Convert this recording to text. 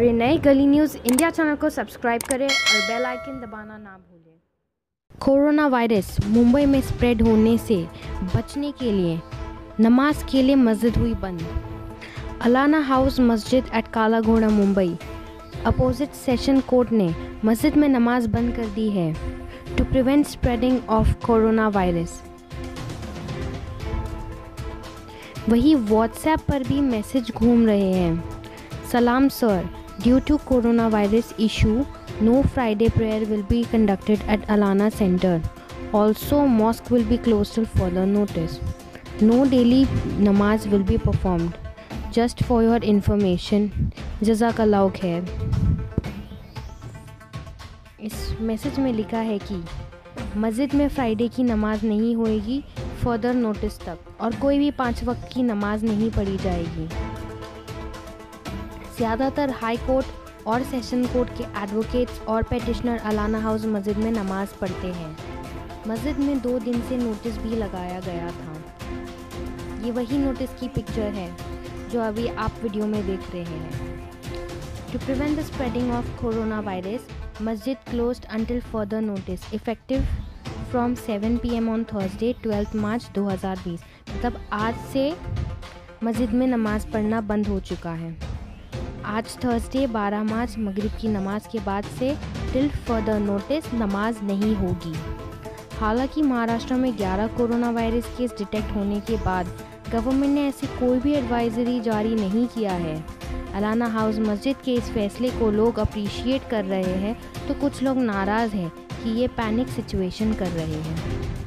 ये नए गली न्यूज़ इंडिया चैनल को सब्सक्राइब करें और बेल आइकन दबाना ना भूलें। कोरोना वायरस मुंबई में स्प्रेड होने से बचने के लिए नमाज़ के लिए मस्जिद हुई बंद। अलाना हाउस मस्जिद at Kalaghoda, Mumbai. Opposite session court ने मस्जिद में नमाज़ बंद कर दी है to prevent spreading of corona virus वही व्हाट्सएप पर भी मैसेज घूम रहे हैं। सलाम sir to corona virus issue no Friday prayer will be conducted at Allana centre also mosque will be close till further notice no daily नमाज़ will be performed just for your information जजाकल्ला खैर इस message में लिखा है कि मस्जिद में फ्राइडे की नमाज़ नहीं होएगी फर्दर नोटिस तक और कोई भी पाँच वक्त की नमाज़ नहीं पढ़ी जाएगी। ज़्यादातर हाई कोर्ट और सेशन कोर्ट के एडवोकेट्स और पेटिशनर अलाना हाउस मस्जिद में नमाज़ पढ़ते हैं। मस्जिद में दो दिन से नोटिस भी लगाया गया था। ये वही नोटिस की पिक्चर है, जो अभी आप वीडियो में देख रहे हैं। To prevent the spreading of corona virus मस्जिद close until further notice effective from 7 PM on Thursday 12 March 2020 मतलब आज से मस्जिद में नमाज़ पढ़ना बंद हो चुका है। आज थर्सडे 12 मार्च, मगरिब की नमाज़ के बाद से टिल फर्दर नोटिस नमाज़ नहीं होगी। हालाँकि महाराष्ट्र में 11 कोरोना वायरस केस डिटेक्ट होने के बाद गवर्नमेंट ने ऐसी कोई भी एडवाइजरी जारी नहीं किया है। अलाना हाउस मस्जिद के इस फैसले को लोग अप्रिशिएट कर रहे हैं तो कुछ लोग नाराज़ हैं कि ये पैनिक सिचुएशन कर रहे हैं।